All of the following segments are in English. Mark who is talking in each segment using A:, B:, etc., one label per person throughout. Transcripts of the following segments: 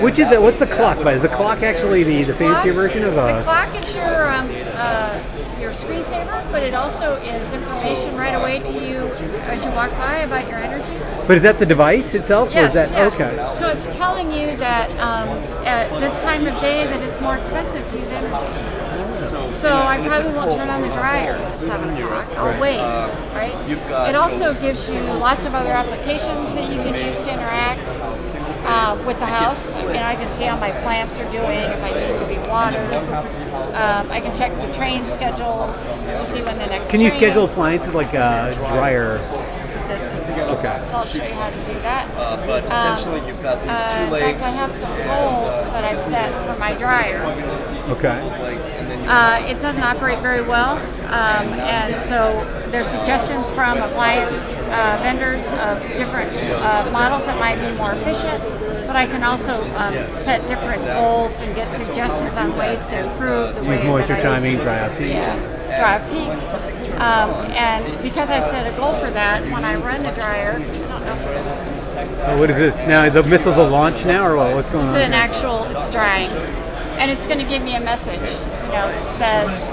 A: Which is the what's the clock? But is the clock actually the, the fancier
B: Clock-
A: version of a?
B: The
A: a?
B: clock is your um, uh, your screensaver, but it also is information right away to you as you walk by about your energy.
A: But is that the device itself, or is that
B: yeah.
A: okay?
B: So it's telling you that um, at this time of day that it's more expensive to use energy. So I probably won't turn on the dryer at seven o'clock. I'll wait, right? It also gives you lots of other applications that you can use to interact uh, with the house. I mean, I can see how my plants are doing, if I need to be watered. Um, I can check the train schedules to see when the next.
A: Can you
B: train
A: schedule appliances like a dryer?
B: That's what this is.
A: Okay.
B: So I'll show you how to do that.
C: Uh, but essentially, you've got these
B: Uh,
C: two
B: in
C: legs,
B: fact, I have some goals that I've set for my dryer.
A: Okay.
C: legs, and then you
B: Uh, it doesn't operate very well, um, and so there's suggestions from appliance uh, vendors of different uh, models that might be more efficient. But I can also um, set different goals and get suggestions on ways to improve the way
A: Use moisture
B: that I use-
A: timing, dry out.
B: Yeah, dry peak. Um, and because I set a goal for that, when I run the dryer, I don't know if
A: Oh, what is this? Now the missiles will launch now, or what? What's going
B: It's
A: on?
B: It's an
A: here?
B: actual, it's drying. And it's going to give me a message. You know, it says,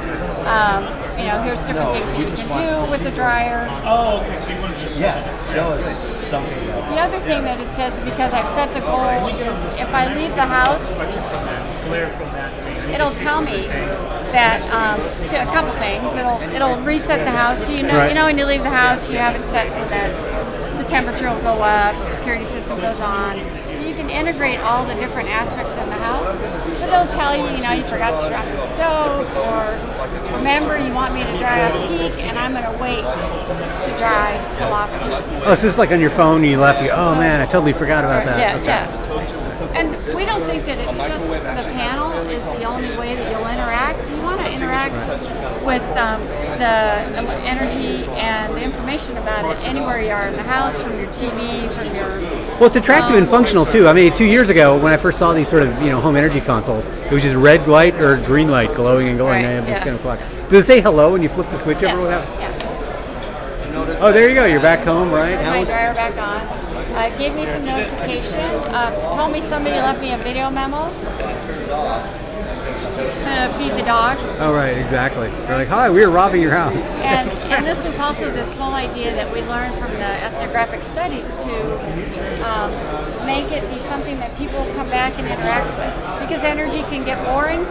B: um, you know, here's different things that you can do with the dryer.
D: Oh, okay. So you want to just
C: yeah, show us something.
B: The other thing that it says, because I've set the goal, is if I leave the house,
D: from that glare from that thing.
B: it'll tell me that um, to a couple things. It'll it'll reset the house. So you know,
A: Right.
B: you know, when you leave the house, you have it set so that the temperature will go up, security system goes on. So you can integrate all the different aspects in the house. But it'll tell you, you know, you forgot to turn off the stove, or remember you want me to dry off peak, and I'm going to wait to dry till off peak.
A: Oh, so it's like on your phone. You left. You. Oh man, I totally forgot about that.
B: Yeah,
A: Okay.
B: yeah. And we don't think that it's just the panel is the only way that you'll interact. You want to interact with um, the energy and the information about it anywhere you are in the house, from your TV, from your.
A: Well, it's attractive and functional too. I mean, two years ago when I first saw these sort of you know home energy consoles, it was just red light or green light glowing and glowing.
B: Right,
A: I have this
B: yeah.
A: kind of clock. Does it say hello when you flip the switch
B: Yes,
A: over? Without?
B: yeah.
A: Oh, there you go. You're back home, right?
B: Put my dryer back on. Uh, gave me some notification. Uh, told me somebody left me a video memo to feed the dog.
A: Oh, right, exactly. They're like, hi, we are robbing your house.
B: And, and this was also this whole idea that we learned from the ethnographic studies to um, make it be something that people come back and interact with. Because energy can get boring,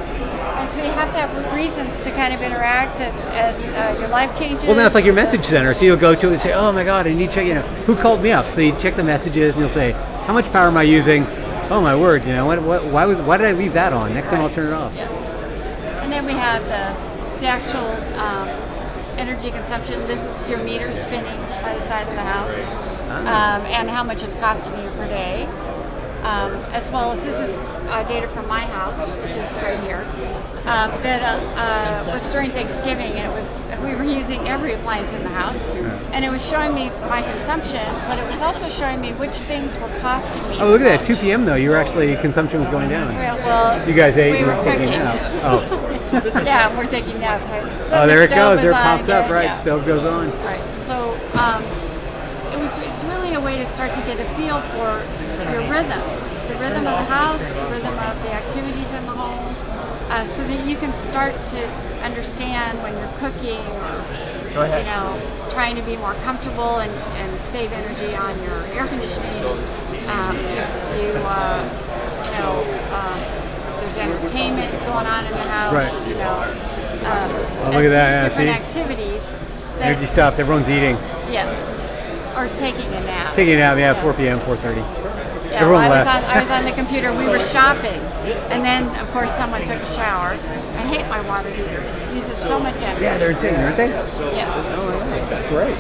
B: and so you have to have reasons to kind of interact as, as uh, your life changes.
A: Well, now it's like your message center. So you'll go to it and say, oh my God, I need to check, you know, who called me up? So you check the messages and you'll say, how much power am I using? Oh my word, you know, what, what, why, was, why did I leave that on? Next time I'll turn it off.
B: Yes. And then we have the, the actual um, energy consumption. This is your meter spinning by the side of the house, um, and how much it's costing you per day. Um, as well as this is uh, data from my house, which is right here. Um, that uh, uh, was during Thanksgiving, and it was we were using every appliance in the house, and it was showing me my consumption, but it was also showing me which things were costing me.
A: Oh, look at that. 2 p.m. though, you were actually, consumption was going down.
B: Well, well,
A: You guys ate
B: we
A: and
B: were
A: were taking
B: cooking.
A: it out. Oh,
B: yeah, we're taking naps. Right?
A: oh
B: The
A: there it goes. There it
B: on
A: pops up, right?
B: yeah.
A: Stove goes on.
B: Right. So um, it was. It's really a way to start to get a feel for your rhythm, the rhythm of the house, the rhythm of the activities in the home, uh, so that you can start to understand when you're cooking or you know trying to be more comfortable and, and save energy on your air conditioning. Um, if you uh, you know um, there's entertainment going on in the house,
A: Right.
B: you know. Um,
A: Oh, look at that, yeah,
B: different
A: see?
B: activities. that-
A: Energy stuff. Everyone's eating.
B: Yes. Or taking a nap.
A: Taking it out, yeah, 4 p.m., 4.30.
B: Yeah,
A: everyone
B: well, I was
A: left.
B: on I was on the computer. We were shopping, and then of course someone took a shower. I hate my water heater. It uses so much energy.
A: Yeah, they're insane, aren't they?
B: Yeah.
A: Oh, That's great.